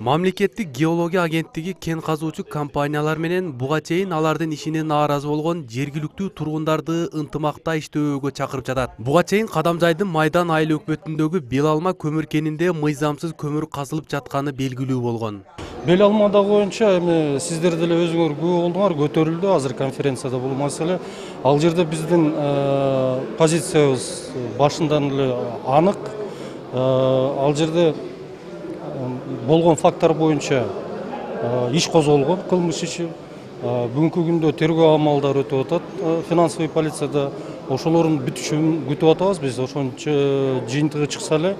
мамлекеттик геология агенттиги кен казуучу компаниялар менен буга чейин алардын ишине нааразы болгон жергиликтүү тургундарды ынтымакта иштөөгө чакырып жатат. Буга чейин кадамжайдын майдан айыл өкмөтүндөгү бел алма көмүр кенинде мыйзамсыз көмүр казылып жатканы белгилүү болгон. Бел алмада боюнча эми сиздер деле өзүңөр күбө болдуңар көтөрүлдү. Азыр конференцияда бул маселе. Ал жерде биздин позициябыз башынан эле анык. Ал жерде болгон факттар боюнча иш козголгон кылмыш иши бүгүнкү күндө тергөө амалдары өтүп атат финансовый полицияда ошолордун бүтүшүн күтүп атабыз биз ошончо жыйынтыгы чыкса эле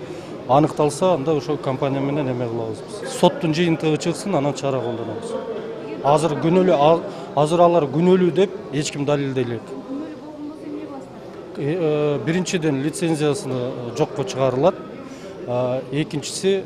аныкталса анда ошо компания менен эме кылабыз биз соттун жыйынтыгы чыксын анан чара колдонобуз азыр күнөөлүү азыр алар күнөөлүү деп эч ким далилдей элек биринчиден лицензиясыны жокко чыгарылат экинчиси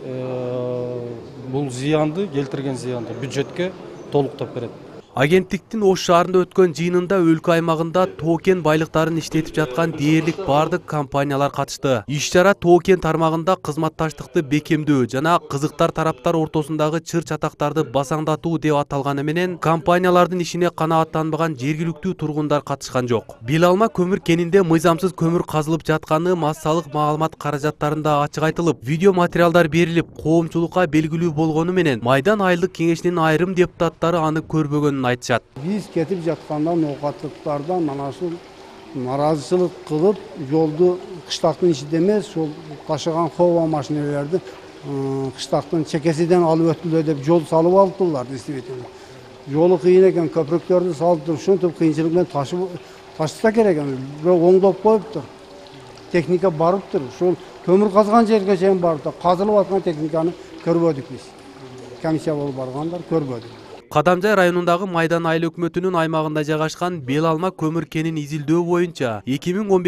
бул зыянды келтирген зыянды бюджетке толуктап берет агенттиктин ош шаарында өткөн жыйынында өлкө аймагында тоо кен байлыктарын иштетип жаткан дээрлик баардык компаниялар катышты. Иш чара тоо кен тармагында кызматташтыкты бекемдөө жана кызыктар тараптар ортосундагы чыр чатактарды басаңдатуу деп аталганы менен компаниялардын ишине канааттанбаган жергиликтүү тургундар катышкан жок. Бел алма көмүр кенинде мыйзамсыз көмүр казылып жатканы массалык маалымат каражаттарында ачык айтылып видео материалдар берилип коомчулукка белгилүү болгону менен майдан айылдык кеңешинин айрым депутаттары аны көрбөгөнүн айтышат биз кетип жатканда ноокаттыктардан ушул нааразычылык кылып жолду кыштактын ичинде эмес ушул ташыган хова машинелерди кыштактын чекесинен алып өттүлө деп жол салып алыптырлар действительно жолу кыйын экен көпүрөктөрдү салып туруп ушинтип кыйынчылык менен ташып ташыса керек эми бирок оңдоп коюптур. Техника барыптыр ушул көмүр казган жерге чейин барып казылып аткан техниканы көрбөдүк биз. Комиссия болуп баргандар көрбөдүк. Кадамжай районундагы майдан айыл өкмөтүнүн аймагында жайгашкан бел алма көмүр кенин изилдөө боюнча эки миң он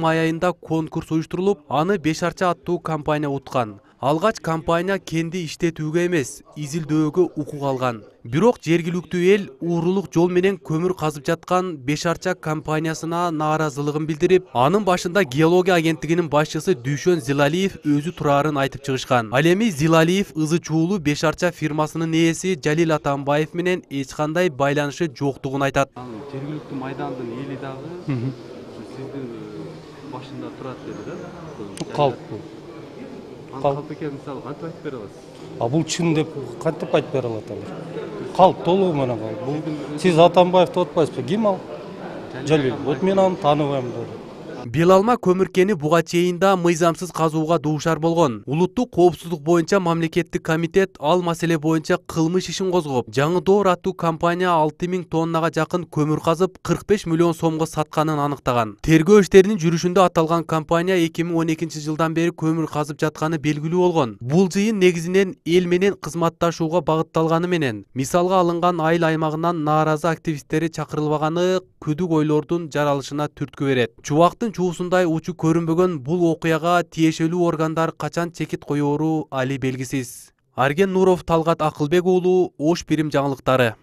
май айында конкурс уюштурулуп аны беш арча аттуу компания уткан алгач компания кенди иштетүүгө эмес изилдөөгө укук алган. Бирок жергиликтүү эл уурулук жол менен көмүр казып жаткан беш арча компаниясына нааразылыгын билдирип анын башында геология агенттигинин башчысы дүйшөн зилалиев өзү турарын айтып чыгышкан. Ал эми зилалиев ызы чуулуу беш арча фирмасынын ээси жалил атамбаев менен эч кандай байланышы жоктугун айтат. Жергиликтүү майдандын эли дагы сиздин башында турат деди да? Экенин мисалы кантип айтып бере аласыз. А бул чын деп кантип айтып бере алат алар калп толугу менен калп бул сиз атамбаевди атпайсызбы ким ал? Жалил вот мен аны тааныбайм деди бел алма көмүр кени буга чейин да мыйзамсыз казууга дуушар болгон улуттук коопсуздук боюнча мамлекеттик комитет ал маселе боюнча кылмыш ишин козгоп жаңы доор аттуу компания алты миң тоннага жакын көмүр казып кырк беш миллион сомго сатканын аныктаган тергөө иштеринин жүрүшүндө аталган компания эки миң он экинчи жылдан бери көмүр казып жатканы белгилүү болгон бул жыйын негизинен эл менен кызматташууга багытталганы менен мисалга алынган айыл аймагынан нааразы активисттери чакырылбаганы күдүк ойлордун жаралышына түрткү берет чубактын чуусундай учу көрүнбөгөн бул окуяга тиешелүү органдар качан чекит коеру али белгисиз. Арген нуров талгат акылбек уулу ош бирим жаңылыктары.